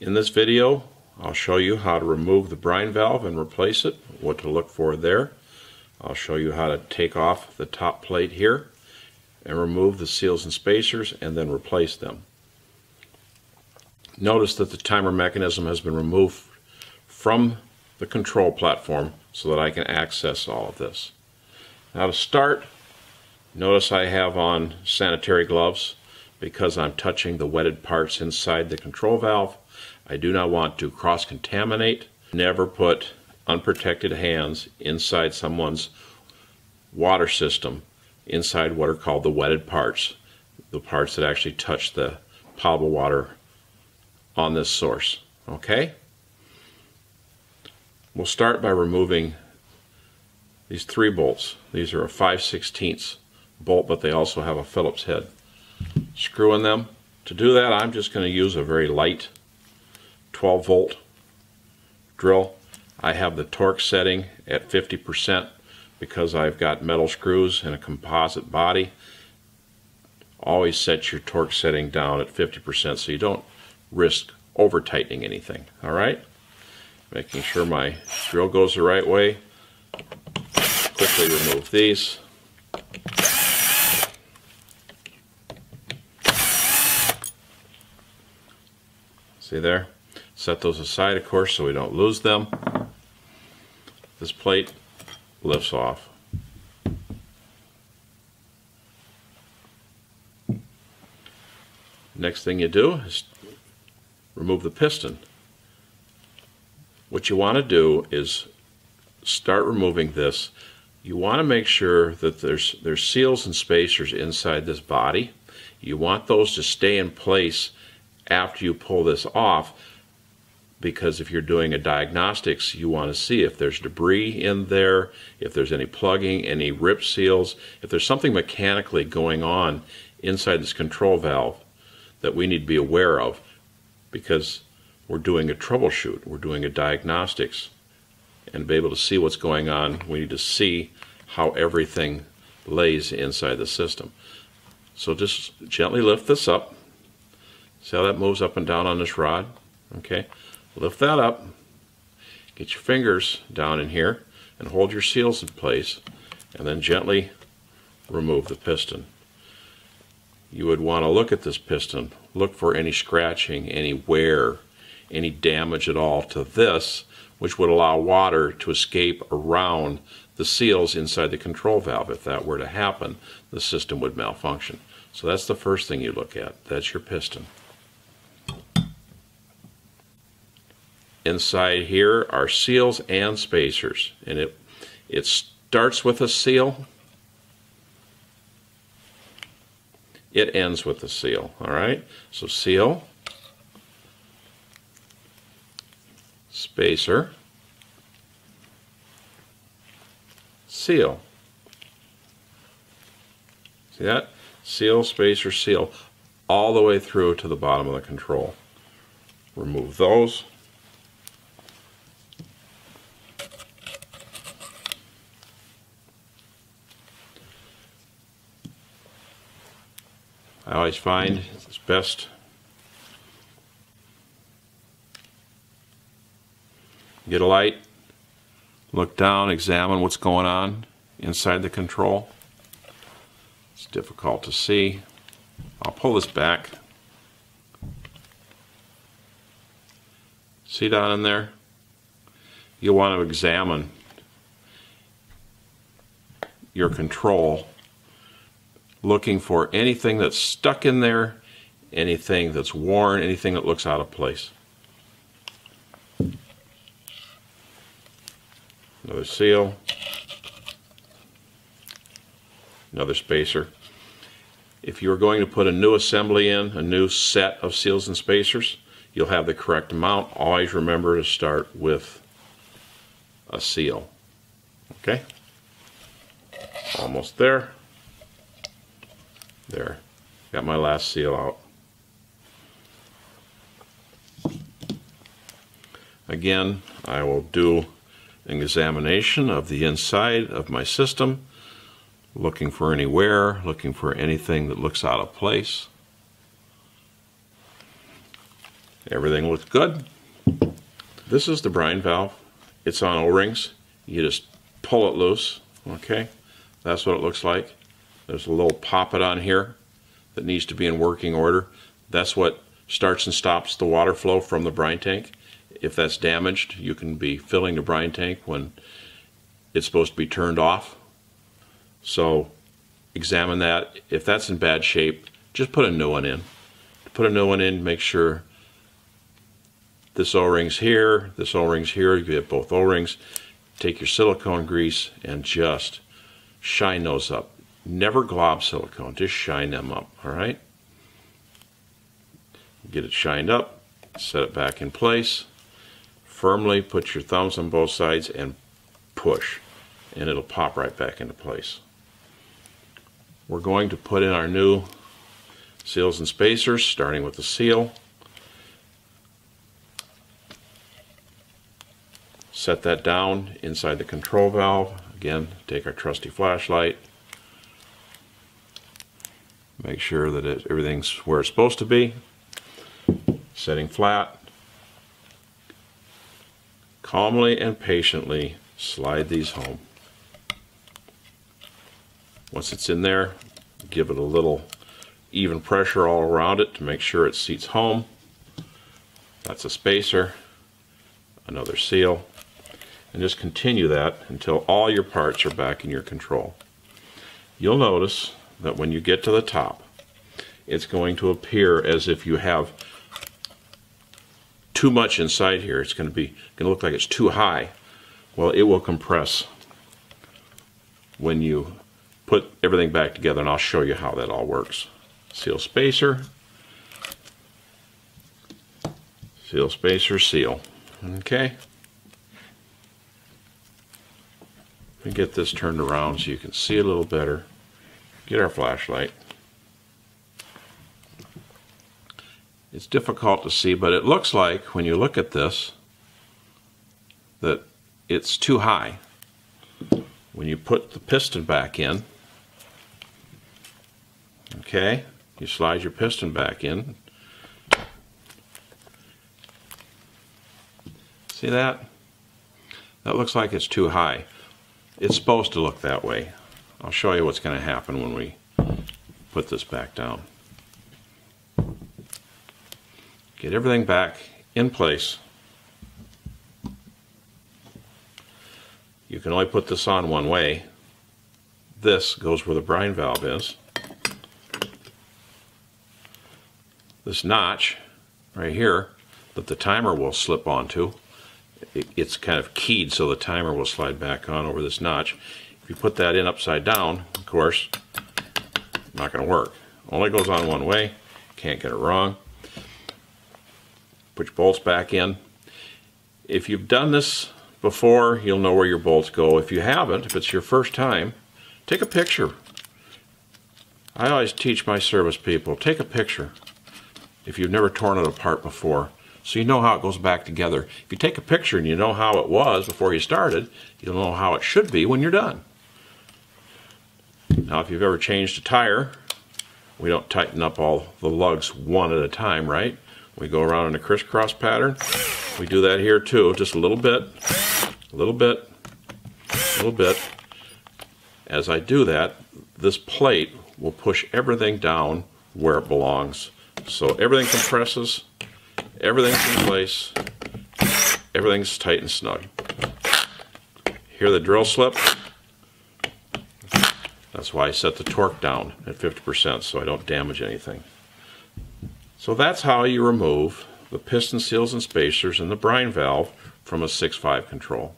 In this video, I'll show you how to remove the brine valve and replace it, what to look for there. I'll show you how to take off the top plate here and remove the seals and spacers and then replace them. Notice that the timer mechanism has been removed from the control platform so that I can access all of this. Now to start, notice I have on sanitary gloves because I'm touching the wetted parts inside the control valve. I do not want to cross-contaminate. Never put unprotected hands inside someone's water system, inside what are called the wetted parts, the parts that actually touch the potable water on this source. Okay? We'll start by removing these three bolts. These are a 5 16 bolt, but they also have a Phillips head. Screwing them. To do that, I'm just going to use a very light 12 volt drill. I have the torque setting at 50% because I've got metal screws and a composite body. Always set your torque setting down at 50% so you don't risk over tightening anything. All right? Making sure my drill goes the right way. Quickly remove these. See there? Set those aside, of course, so we don't lose them. This plate lifts off. Next thing you do is remove the piston. What you want to do is start removing this. You want to make sure that there's, there's seals and spacers inside this body. You want those to stay in place after you pull this off because if you're doing a diagnostics, you want to see if there's debris in there, if there's any plugging, any rip seals, if there's something mechanically going on inside this control valve that we need to be aware of because we're doing a troubleshoot, we're doing a diagnostics, and to be able to see what's going on, we need to see how everything lays inside the system. So just gently lift this up. See how that moves up and down on this rod? Okay, lift that up. Get your fingers down in here and hold your seals in place and then gently remove the piston. You would want to look at this piston, look for any scratching, any wear, any damage at all to this, which would allow water to escape around the seals inside the control valve. If that were to happen, the system would malfunction. So that's the first thing you look at. That's your piston. Inside here are seals and spacers. And it, it starts with a seal. It ends with a seal. All right? So seal, spacer, seal. See that? Seal, spacer, seal, all the way through to the bottom of the control. Remove those. I always find it's best get a light, look down, examine what's going on inside the control. It's difficult to see. I'll pull this back. See down in there? You'll want to examine your control looking for anything that's stuck in there, anything that's worn, anything that looks out of place. Another seal. Another spacer. If you're going to put a new assembly in, a new set of seals and spacers, you'll have the correct amount. Always remember to start with a seal. Okay? Almost there. There. Got my last seal out. Again, I will do an examination of the inside of my system, looking for any wear, looking for anything that looks out of place. Everything looks good. This is the brine valve. It's on O-rings. You just pull it loose, okay? That's what it looks like. There's a little poppet on here that needs to be in working order. That's what starts and stops the water flow from the brine tank. If that's damaged, you can be filling the brine tank when it's supposed to be turned off. So examine that. If that's in bad shape, just put a new one in. Put a new one in, make sure this O-ring's here, this O-ring's here, you get both O-rings. Take your silicone grease and just shine those up. Never glob silicone, just shine them up, all right? Get it shined up, set it back in place. Firmly put your thumbs on both sides and push, and it'll pop right back into place. We're going to put in our new seals and spacers, starting with the seal. Set that down inside the control valve. Again, take our trusty flashlight. Make sure that it, everything's where it's supposed to be. Setting flat. Calmly and patiently slide these home. Once it's in there, give it a little even pressure all around it to make sure it seats home. That's a spacer, another seal, and just continue that until all your parts are back in your control. You'll notice that when you get to the top, it's going to appear as if you have too much inside here. It's going to be going to look like it's too high. Well, it will compress when you put everything back together and I'll show you how that all works. Seal spacer, seal spacer, seal. Okay. We get this turned around so you can see a little better. Get our flashlight. It's difficult to see, but it looks like when you look at this that it's too high. When you put the piston back in, Okay, you slide your piston back in. See that? That looks like it's too high. It's supposed to look that way. I'll show you what's going to happen when we put this back down. Get everything back in place. You can only put this on one way. This goes where the brine valve is. this notch right here that the timer will slip onto. It's kind of keyed so the timer will slide back on over this notch. If you put that in upside down, of course, not going to work. Only goes on one way, can't get it wrong. Put your bolts back in. If you've done this before, you'll know where your bolts go. If you haven't, if it's your first time, take a picture. I always teach my service people, take a picture if you've never torn it apart before. So you know how it goes back together. If you take a picture and you know how it was before you started, you'll know how it should be when you're done. Now if you've ever changed a tire, we don't tighten up all the lugs one at a time, right? We go around in a crisscross pattern. We do that here too, just a little bit, a little bit, a little bit. As I do that, this plate will push everything down where it belongs. So everything compresses, everything's in place, everything's tight and snug. Hear the drill slip? That's why I set the torque down at 50% so I don't damage anything. So that's how you remove the piston seals and spacers and the brine valve from a 6.5 control.